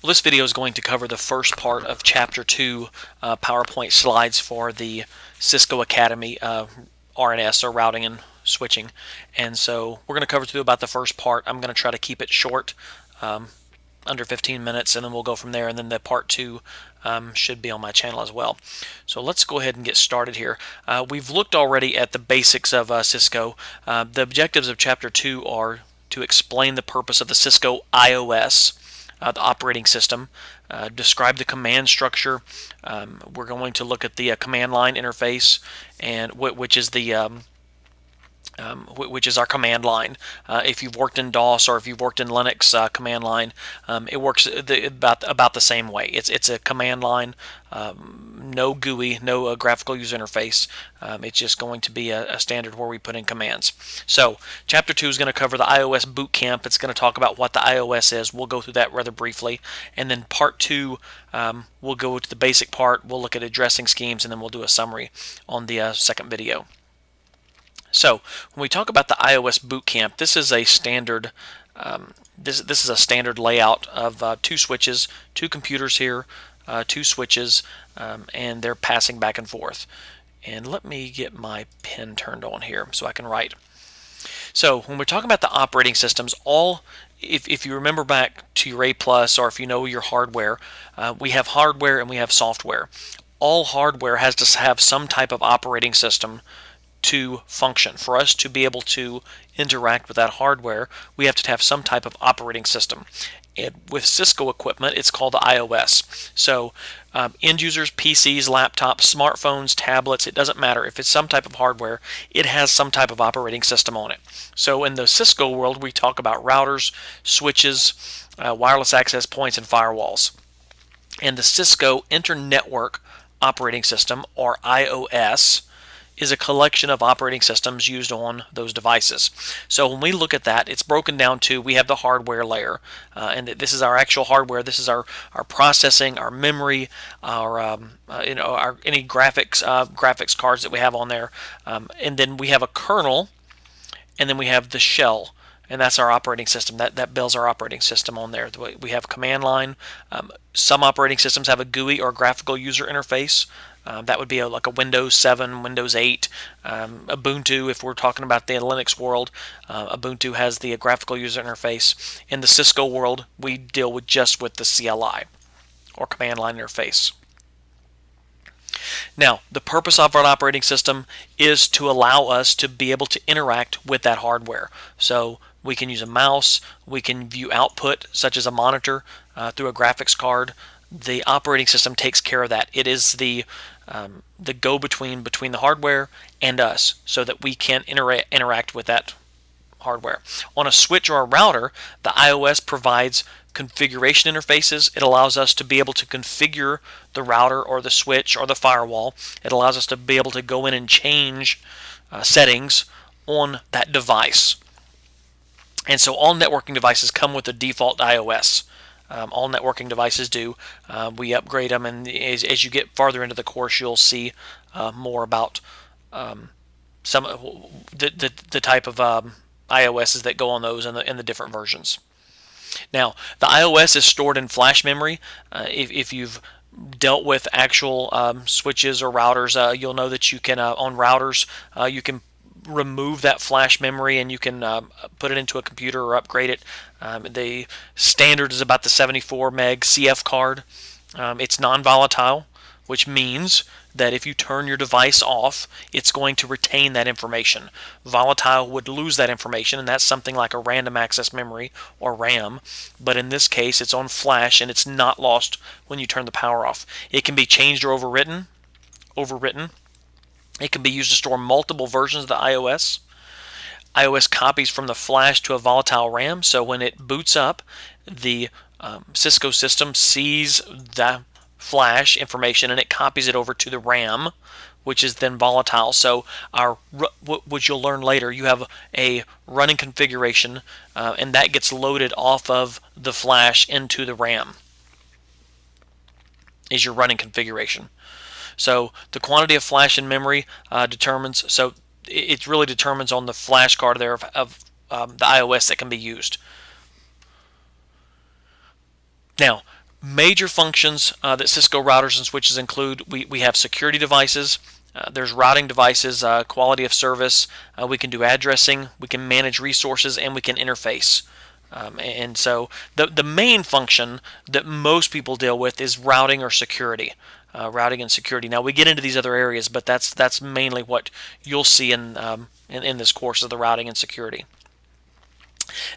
Well, this video is going to cover the first part of Chapter 2 uh, PowerPoint slides for the Cisco Academy uh, RNS or routing and switching. And so we're going to cover through about the first part. I'm going to try to keep it short, um, under 15 minutes, and then we'll go from there. And then the part 2 um, should be on my channel as well. So let's go ahead and get started here. Uh, we've looked already at the basics of uh, Cisco. Uh, the objectives of Chapter 2 are to explain the purpose of the Cisco IOS uh, the operating system, uh, describe the command structure. Um, we're going to look at the uh, command line interface, and which is the um, um, which is our command line. Uh, if you've worked in DOS or if you've worked in Linux uh, command line, um, it works the, about about the same way. It's it's a command line, um, no GUI, no uh, graphical user interface. Um, it's just going to be a, a, standard where we put in commands. So chapter two is going to cover the IOS boot camp. It's going to talk about what the IOS is. We'll go through that rather briefly, and then part two um, we'll go to the basic part. We'll look at addressing schemes, and then we'll do a summary on the uh, second video. So when we talk about the IOS Bootcamp, this is a standard um, this, this is a standard layout of uh, two switches, two computers here, uh, two switches, um, and they're passing back and forth. And let me get my pen turned on here so I can write. So when we're talking about the operating systems, all if, if you remember back to your A plus or if you know your hardware, uh, we have hardware and we have software. All hardware has to have some type of operating system to function. For us to be able to interact with that hardware, we have to have some type of operating system. And with Cisco equipment, it's called IOS. So um, end users, PCs, laptops, smartphones, tablets, it doesn't matter. If it's some type of hardware, it has some type of operating system on it. So in the Cisco world, we talk about routers, switches, uh, wireless access points, and firewalls. And the Cisco Internetwork Operating System, or IOS, is a collection of operating systems used on those devices. So when we look at that, it's broken down to we have the hardware layer, uh, and this is our actual hardware. This is our our processing, our memory, our um, uh, you know our any graphics uh, graphics cards that we have on there, um, and then we have a kernel, and then we have the shell and that's our operating system. That that builds our operating system on there. We have command line. Um, some operating systems have a GUI or graphical user interface. Um, that would be a, like a Windows 7, Windows 8, um, Ubuntu. If we're talking about the Linux world, uh, Ubuntu has the graphical user interface. In the Cisco world, we deal with just with the CLI or command line interface. Now, the purpose of our operating system is to allow us to be able to interact with that hardware. So we can use a mouse, we can view output such as a monitor uh, through a graphics card. The operating system takes care of that. It is the um, the go-between between the hardware and us so that we can intera interact with that hardware. On a switch or a router, the IOS provides configuration interfaces. It allows us to be able to configure the router or the switch or the firewall. It allows us to be able to go in and change uh, settings on that device. And so all networking devices come with the default IOS. Um, all networking devices do. Uh, we upgrade them, and as, as, you get farther into the course, you'll see uh, more about um, some the, the, the type of um, IOSs that go on those and the, and the different versions. Now, the IOS is stored in flash memory. Uh, if, if you've dealt with actual um, switches or routers, uh, you'll know that you can uh, on routers uh, you can remove that flash memory and you can um, put it into a computer or upgrade it. Um, the standard is about the 74 meg CF card. Um, it's non-volatile, which means that if you turn your device off, it's going to retain that information. Volatile would lose that information, and that's something like a random access memory or RAM. But in this case, it's on flash and it's not lost when you turn the power off. It can be changed or overwritten. Overwritten. It can be used to store multiple versions of the IOS. IOS copies from the flash to a volatile RAM, so when it boots up, the um, Cisco system sees the flash information and it copies it over to the RAM, which is then volatile. So our which you'll learn later, you have a running configuration, uh, and that gets loaded off of the flash into the RAM. Is your running configuration. So the quantity of flash and memory uh, determines, so it really determines on the flash card there of, of um, the IOS that can be used. Now, major functions uh, that Cisco routers and switches include we, we have security devices, uh, there's routing devices, uh, quality of service, uh, we can do addressing, we can manage resources, and we can interface. Um, and so the, the main function that most people deal with is routing or security. Uh, routing and security. Now we get into these other areas, but that's that's mainly what you'll see in, um, in, in this course of the routing and security.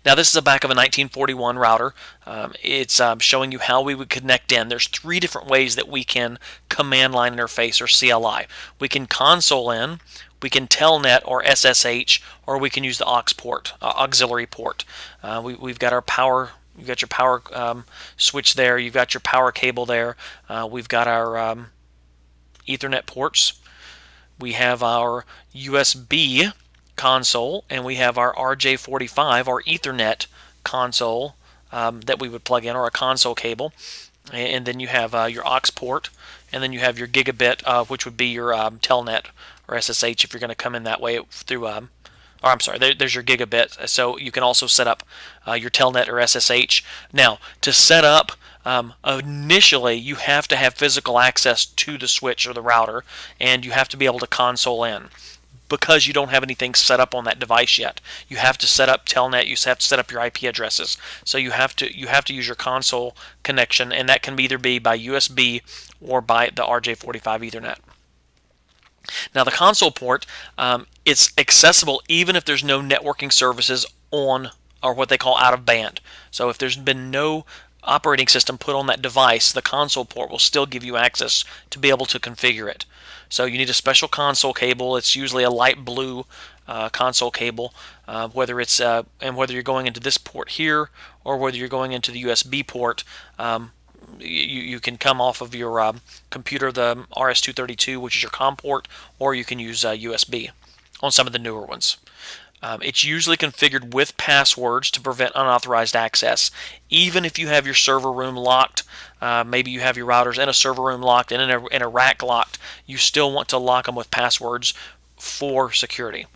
Now this is the back of a 1941 router. Um, it's um, showing you how we would connect in. There's three different ways that we can command line interface or CLI. We can console in, we can telnet or SSH, or we can use the aux port, uh, auxiliary port. Uh, we, have got our power You've got your power um, switch there. You've got your power cable there. Uh, we've got our um, Ethernet ports. We have our USB console, and we have our RJ45 or Ethernet console um, that we would plug in, or a console cable. And then you have uh, your aux port, and then you have your gigabit, uh, which would be your um, telnet or SSH if you're going to come in that way through. Or I'm sorry, there, there's your gigabit. So you can also set up uh, your telnet or SSH. Now, to set up um, initially, you have to have physical access to the switch or the router, and you have to be able to console in because you don't have anything set up on that device yet. You have to set up telnet, you have to set up your IP addresses. So you have to you have to use your console connection and that can be either be by USB or by the RJ45 Ethernet. Now the console port, um, it's accessible even if there's no networking services on or what they call out of band. So if there's been no operating system put on that device, the console port will still give you access to be able to configure it. So you need a special console cable. It's usually a light blue uh, console cable, uh, whether it's uh, and whether you're going into this port here or whether you're going into the USB port. Um, you, you can come off of your um, computer the RS-232, which is your COM port, or you can use USB uh, on some of the newer ones. Um, it's usually configured with passwords to prevent unauthorized access. Even if you have your server room locked, uh, maybe you have your routers in a server room locked and in a, in a rack locked, you still want to lock them with passwords for security.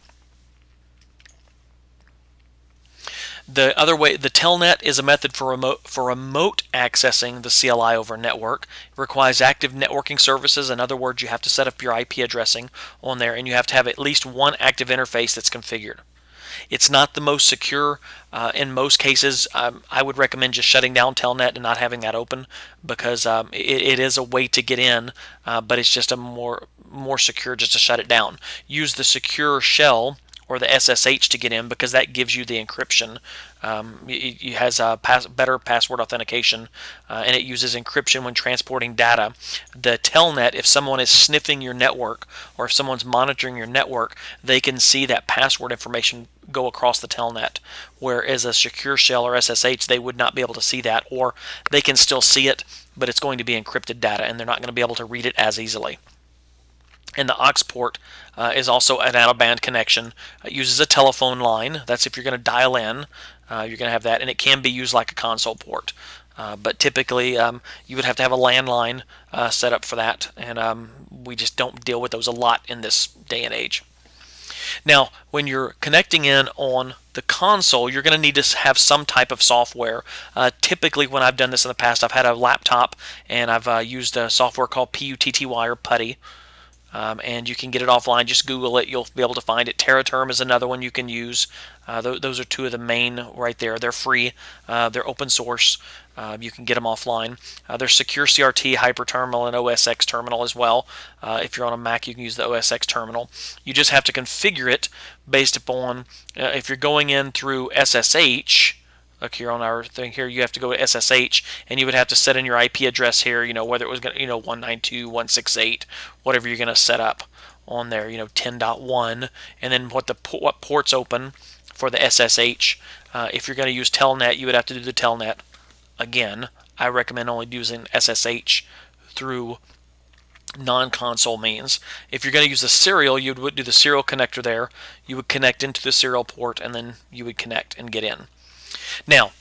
The other way, the telnet is a method for remote for remote accessing the CLI over network. It requires active networking services. In other words, you have to set up your IP addressing on there, and you have to have at least one active interface that's configured. It's not the most secure. Uh, in most cases, um, I would recommend just shutting down Telnet and not having that open because um, it, it is a way to get in, uh, but it's just a more more secure just to shut it down. Use the secure shell or the SSH to get in because that gives you the encryption. Um, it, it, has a pass, better password authentication uh, and it uses encryption when transporting data. The Telnet, if someone is sniffing your network or if someone's monitoring your network, they can see that password information go across the Telnet. Whereas a secure shell or SSH, they would not be able to see that or they can still see it, but it's going to be encrypted data and they're not going to be able to read it as easily. And the aux port uh, is also an out-of-band connection. It uses a telephone line. That's if you're going to dial in, uh, you're going to have that, and it can be used like a console port. Uh, but typically, um, you would have to have a landline uh, set up for that, and um, we just don't deal with those a lot in this day and age. Now, when you're connecting in on the console, you're going to need to have some type of software. Uh, typically, when I've done this in the past, I've had a laptop and I've uh, used a software called PUTTY or PuTTY um, and you can get it offline. Just Google it; you'll be able to find it. Teraterm is another one you can use. Uh, th those are two of the main right there. They're free. Uh, they're open source. Uh, you can get them offline. Uh, there's Secure CRT, Hyperterminal, and OSX Terminal as well. Uh, if you're on a Mac, you can use the OSX Terminal. You just have to configure it based upon uh, if you're going in through SSH look here on our thing here you have to go to SSH and you would have to set in your IP address here you know whether it was going to you know 192.168 whatever you're going to set up on there you know 10.1 and then what the what ports open for the SSH uh, if you're going to use telnet you would have to do the telnet again I recommend only using SSH through non-console means. If you're going to use a serial, you would do the serial connector there. You would connect into the serial port and then you would connect and get in. Now,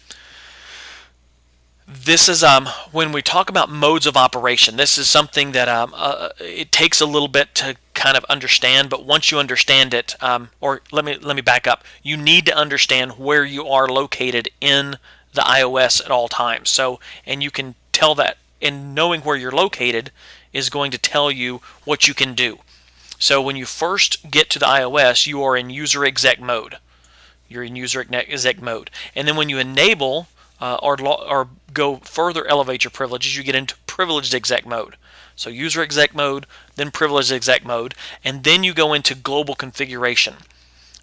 this is um, when we talk about modes of operation. This is something that um, uh, it takes a little bit to kind of understand, but once you understand it, um, or let me let me back up. You need to understand where you are located in the IOS at all times. So, and you can tell that, and knowing where you're located is going to tell you what you can do. So when you first get to the IOS, you are in user exec mode. You're in user exec mode. And then when you enable uh, or, or go further elevate your privileges, you get into privileged exec mode. So user exec mode, then privileged exec mode, and then you go into global configuration.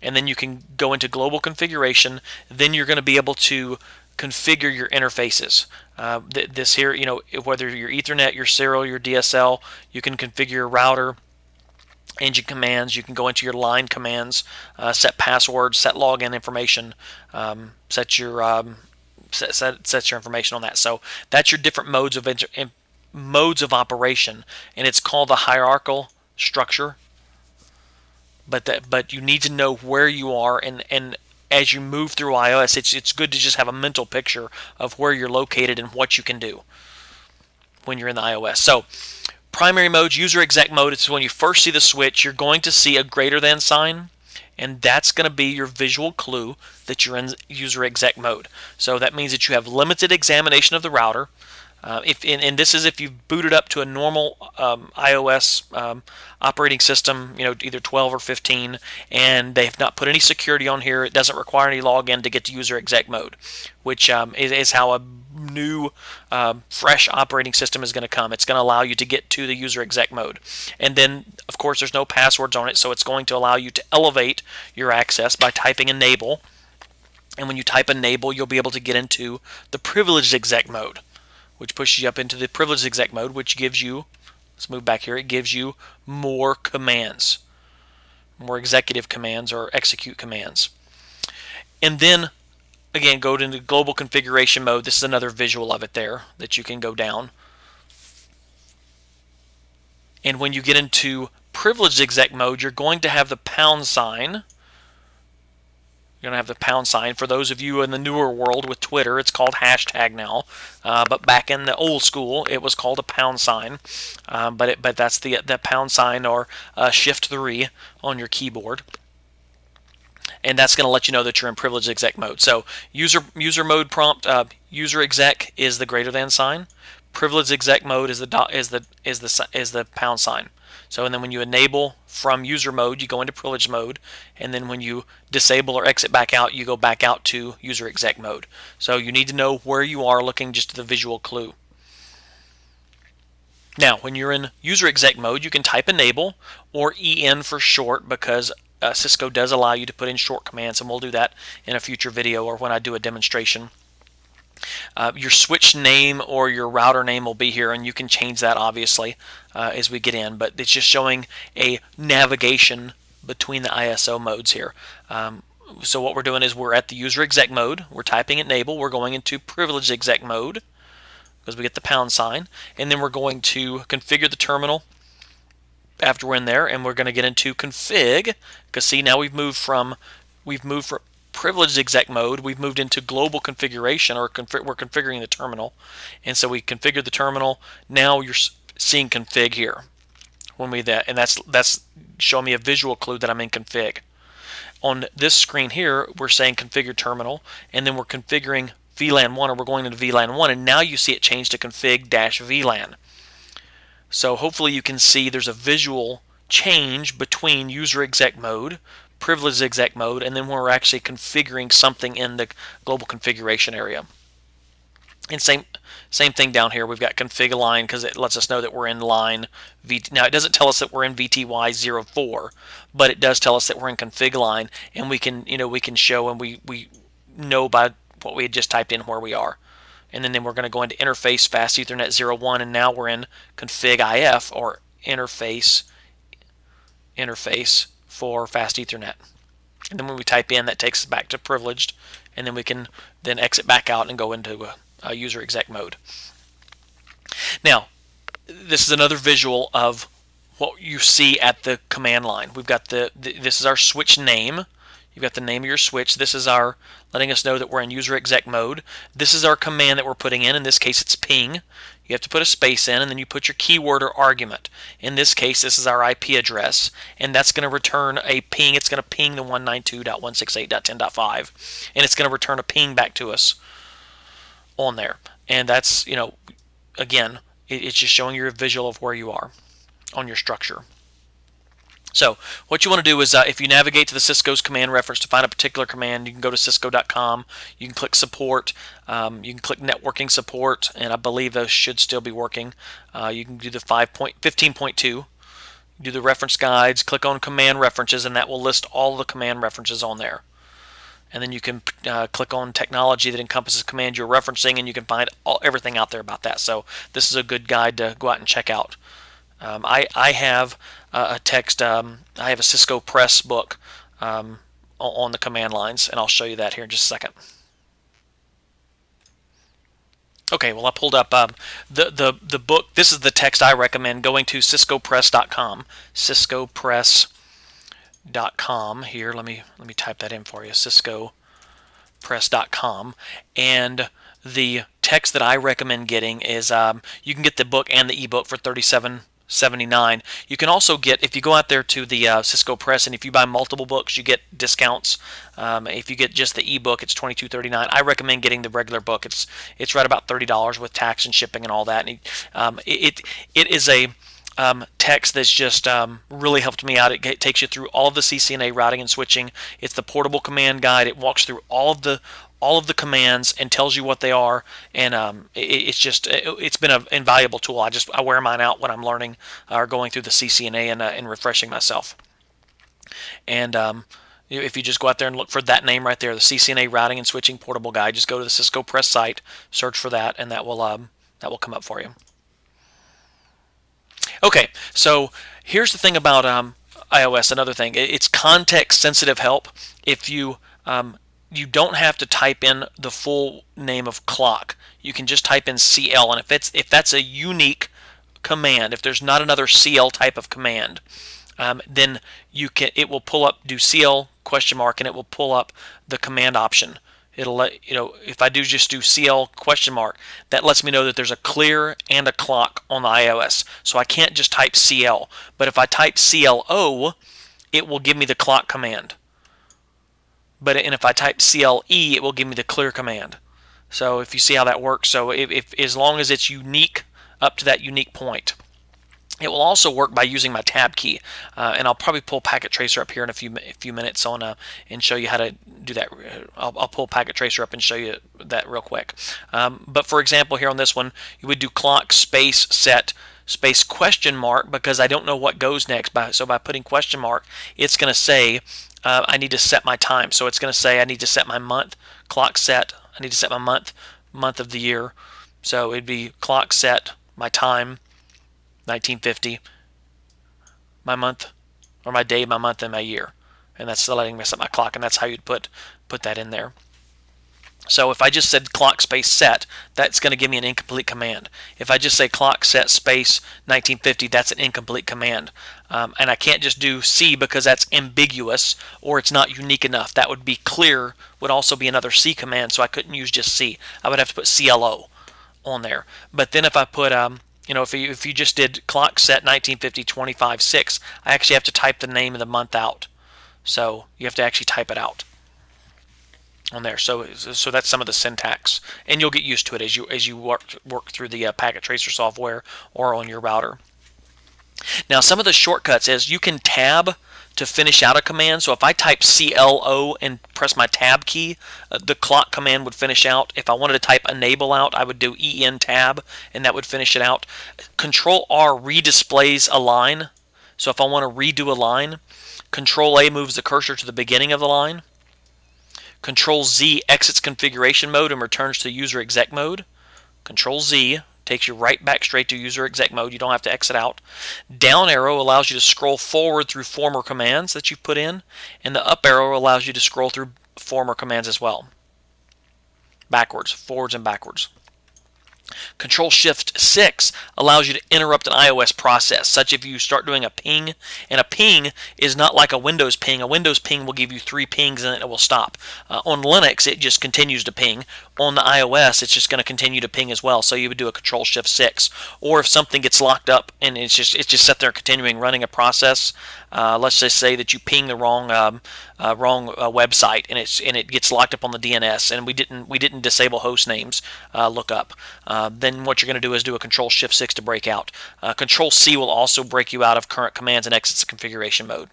And then you can go into global configuration, then you're going to be able to configure your interfaces. Uh, th this here, you know, whether your Ethernet, your serial, your DSL, you can configure your router, engine commands. You can go into your line commands, uh, set passwords, set login information, um, set your um, set, set, your information on that. So that's your different modes of inter, modes of operation, and it's called the hierarchical structure. But that but you need to know where you are, and and as you move through IOS, it's it's good to just have a mental picture of where you're located and what you can do when you're in the IOS. So primary modes, user exec mode, it's when you first see the switch, you're going to see a greater than sign and that's going to be your visual clue that you're in user exec mode. So that means that you have limited examination of the router. Uh, if and, and, this is if you've booted up to a normal um, IOS um, operating system, you know, either 12 or 15, and they have not put any security on here. It doesn't require any login to get to user exec mode, which um, is, is, how a new um, fresh operating system is going to come. It's going to allow you to get to the user exec mode. And then, of course, there's no passwords on it, so it's going to allow you to elevate your access by typing enable. And when you type enable, you'll be able to get into the privileged exec mode, which pushes you up into the privileged exec mode, which gives you, let's move back here, it gives you more commands, more executive commands or execute commands. And then again, go into global configuration mode. This is another visual of it there that you can go down. And when you get into privileged exec mode, you're going to have the pound sign. You're going to have the pound sign. For those of you in the newer world with Twitter, it's called hashtag now. Uh, but back in the old school, it was called a pound sign. Um, but it, but that's the the pound sign or uh, shift three on your keyboard and that's going to let you know that you're in privileged exec mode. So user user mode prompt uh, user exec is the greater than sign. Privileged exec mode is the dot, is the is the is the pound sign. So and then when you enable from user mode, you go into privileged mode, and then when you disable or exit back out, you go back out to user exec mode. So you need to know where you are looking just to the visual clue. Now, when you're in user exec mode, you can type enable or EN for short because uh, Cisco does allow you to put in short commands, and we'll do that in a future video or when I do a demonstration. Uh, your switch name or your router name will be here, and you can change that obviously uh, as we get in, but it's just showing a navigation between the ISO modes here. Um, so what we're doing is we're at the user exec mode, we're typing enable, we're going into privileged exec mode because we get the pound sign, and then we're going to configure the terminal after we're in there and we're going to get into config because see now we've moved from we've moved from privileged exec mode we've moved into global configuration or we're configuring the terminal. And so we configured the terminal. Now you're seeing config here. When we that and that's that's showing me a visual clue that I'm in config. On this screen here we're saying configure terminal and then we're configuring VLAN 1 or we're going into VLAN 1 and now you see it change to config dash VLAN so hopefully you can see there's a visual change between user exec mode, privileged exec mode, and then when we're actually configuring something in the global configuration area. And same same thing down here. We've got config line because it lets us know that we're in line. Now it doesn't tell us that we're in VTY 04, but it does tell us that we're in config line, and we can you know we can show and we we know by what we had just typed in where we are and then, then we're going to go into interface fast ethernet 01 and now we're in config IF or interface interface for fast ethernet. And then when we type in that takes us back to privileged and then we can then exit back out and go into a, a user exec mode. Now this is another visual of what you see at the command line. We've got the, the this is our switch name You've got the name of your switch. This is our letting us know that we're in user exec mode. This is our command that we're putting in. In this case, it's ping. You have to put a space in, and then you put your keyword or argument. In this case, this is our IP address, and that's going to return a ping. It's going to ping the 192.168.10.5, and it's going to return a ping back to us. on there. And that's, you know, again, it's just showing you a visual of where you are on your structure. So what you want to do is uh, if you navigate to the Cisco's command reference to find a particular command, you can go to cisco.com, you can click support, um, you can click networking support, and I believe those should still be working. Uh, you can do the 5.15.2, do the reference guides, click on command references, and that will list all the command references on there. And then you can uh, click on technology that encompasses command you're referencing, and you can find all, everything out there about that. So this is a good guide to go out and check out. Um, I, I have a text, um, I have a Cisco Press book um, on the command lines, and I'll show you that here in just a second. Okay, well I pulled up um, the, the, the book. This is the text I recommend going to ciscopress.com. Ciscopress.com here. Let me let me type that in for you. Ciscopress.com and the text that I recommend getting is um, you can get the book and the ebook for 37 79 you can also get if you go out there to the uh, cisco press and if you buy multiple books you get discounts um, if you get just the ebook it's 22.39 i recommend getting the regular book it's it's right about $30 with tax and shipping and all that and um, it, it, is a um, text that's just um, really helped me out. It, it, takes you through all of the CCNA routing and switching. It's the portable command guide. It walks through all of the all of the commands and tells you what they are. And um, it, it's just it, has been an invaluable tool. I just I wear mine out when I'm learning uh, or going through the CCNA and, uh, and refreshing myself. And um, if you just go out there and look for that name right there the CCNA routing and switching portable guide just go to the Cisco Press site search for that and that will um, that will come up for you. Okay so here's the thing about um, IOS another thing. It's context sensitive help. If you um, you don't have to type in the full name of clock. You can just type in CL, and if it's if that's a unique command, if there's not another CL type of command, um, then you can it will pull up do CL question mark, and it will pull up the command option. It'll let you know if I do just do CL question mark, that lets me know that there's a clear and a clock on the IOS. So I can't just type CL, but if I type CLO, it will give me the clock command but and if I type CLE, it will give me the clear command. So if you see how that works, so if, if as long as it's unique up to that unique point. It will also work by using my tab key, uh, and I'll probably pull Packet Tracer up here in a few a few minutes on uh, and show you how to do that. I'll, I'll, pull Packet Tracer up and show you that real quick. Um, but for example, here on this one, you would do clock space set space question mark because I don't know what goes next. By, so by putting question mark, it's going to say uh, I need to set my time. So it's going to say I need to set my month, clock set. I need to set my month, month of the year. So it'd be clock set, my time, 1950, my month, or my day, my month, and my year. And that's letting me set my clock, and that's how you'd put put that in there. So if I just said clock space set, that's going to give me an incomplete command. If I just say clock set space 1950, that's an incomplete command. Um, and I can't just do C because that's ambiguous or it's not unique enough. That would be clear, would also be another C command, so I couldn't use just C. I would have to put CLO on there. But then if I put, um, you know, if you, if you just did clock set 1950 25 6, I actually have to type the name of the month out. So you have to actually type it out on there. So so that's some of the syntax, and you'll get used to it as you as you work work through the uh, packet tracer software or on your router. Now some of the shortcuts is you can tab to finish out a command. So if I type CLO and press my tab key, uh, the clock command would finish out. If I wanted to type enable out, I would do EN tab and that would finish it out. Control R redisplays a line. So if I want to redo a line, Control A moves the cursor to the beginning of the line. Control Z exits configuration mode and returns to user exec mode. Control Z takes you right back straight to user exec mode. You don't have to exit out. Down arrow allows you to scroll forward through former commands that you've put in, and the up arrow allows you to scroll through former commands as well. Backwards, forwards and backwards. Control Shift 6 allows you to interrupt an IOS process, such if you start doing a ping, and a ping is not like a Windows ping. A Windows ping will give you three pings and it will stop. Uh, on Linux, it just continues to ping. On the IOS, it's just going to continue to ping as well. So you would do a Control Shift 6. Or if something gets locked up and it's just it's just set there continuing running a process, uh, let's just say that you ping the wrong um, uh, wrong uh, website and it's and it gets locked up on the DNS and we didn't we didn't disable host names uh, lookup. Uh, then what you're going to do is do a Control Shift 6 to break out. Uh, Control C will also break you out of current commands and exits the configuration mode.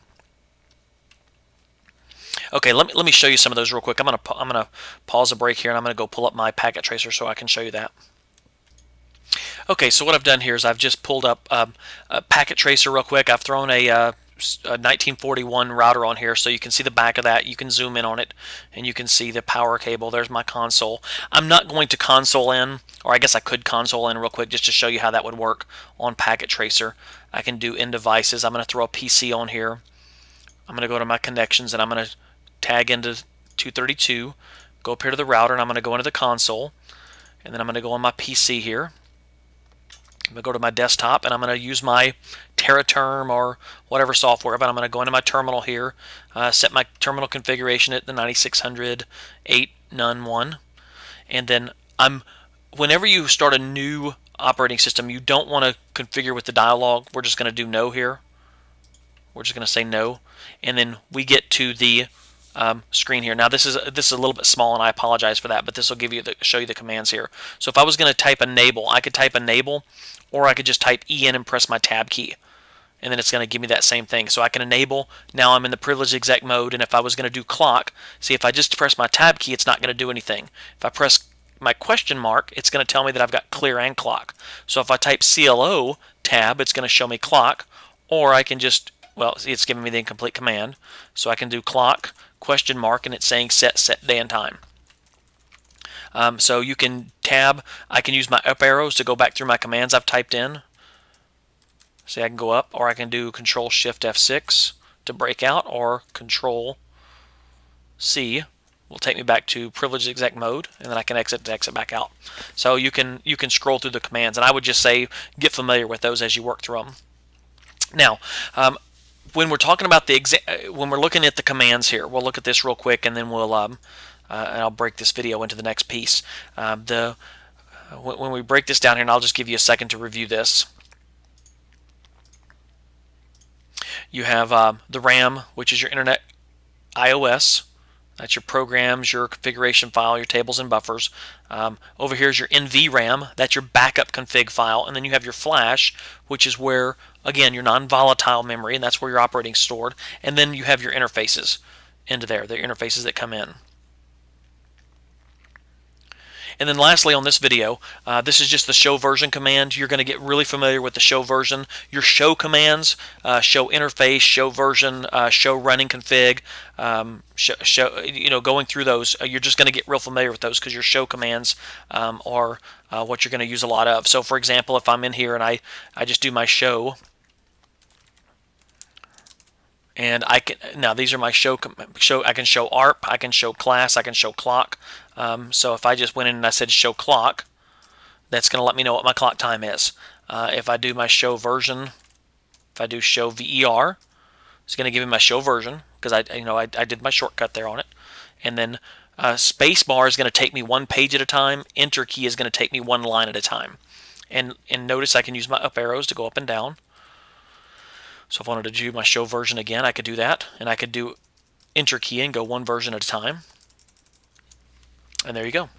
Okay, let me let me show you some of those real quick. I'm gonna I'm gonna pause a break here and I'm gonna go pull up my packet tracer so I can show you that. Okay, so what I've done here is I've just pulled up um, a packet tracer real quick. I've thrown a, uh, a 1941 uh, router on here so you can see the back of that. You can zoom in on it and you can see the power cable. There's my console. I'm not going to console in, or I guess I could console in real quick just to show you how that would work on packet tracer. I can do in devices. I'm going to throw a PC on here. I'm going to go to my connections and I'm going to tag into 232, go up here to the router, and I'm going to go into the console. And then I'm going to go on my PC here. I'm going to go to my desktop, and I'm going to use my Teraterm or whatever software, but I'm going to go into my terminal here, uh, set my terminal configuration at the 9600 8 none 1, and then I'm whenever you start a new operating system, you don't want to configure with the dialog. We're just going to do no here. We're just going to say no, and then we get to the um, screen here. Now this is this is a little bit small, and I apologize for that, but this will give you the show you the commands here. So if I was going to type enable, I could type enable, or I could just type en and press my tab key, and then it's going to give me that same thing. So I can enable. Now I'm in the privileged exec mode, and if I was going to do clock, see if I just press my tab key, it's not going to do anything. If I press my question mark, it's going to tell me that I've got clear and clock. So if I type CLO tab, it's going to show me clock, or I can just well, it's giving me the incomplete command. So I can do clock question mark and it's saying set set day and time. Um, so you can tab, I can use my up arrows to go back through my commands I've typed in. See, I can go up, or I can do Control Shift F6 to break out, or Control C will take me back to privileged exec mode, and then I can exit to exit back out. So you can you can scroll through the commands, and I would just say get familiar with those as you work through them. Now, um, when we're talking about the exa- when we're looking at the commands here, we'll look at this real quick, and then we'll um, uh, and I'll break this video into the next piece. Um, the uh, when we break this down here, and I'll just give you a second to review this. You have um, the RAM, which is your Internet IOS. That's your programs, your configuration file, your tables and buffers. Um, over here is your NVRAM. That's your backup config file. And then you have your flash, which is where, again, your non-volatile memory, and that's where your operating stored. And then you have your interfaces into there, the interfaces that come in. And then lastly on this video, uh, this is just the show version command. You're going to get really familiar with the show version. Your show commands, uh, show interface, show version, uh, show running config, um, show, show, you know, going through those, uh, you're just going to get real familiar with those because your show commands um, are uh, what you're going to use a lot of. So for example, if I'm in here and I, I just do my show, and I can now these are my show show I can show ARP I can show class I can show clock. Um, so if I just went in and I said show clock that's gonna let me know what my clock time is. Uh, if I do my show version if I do show VER it's gonna give me my show version because I you know I, I did my shortcut there on it. And then uh, space bar is going to take me one page at a time. Enter key is going to take me one line at a time. And and notice I can use my up arrows to go up and down so if I wanted to do my show version again, I could do that. And I could do enter key and go one version at a time. And there you go.